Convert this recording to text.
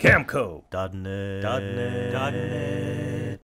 Camco. Net. Net. Net.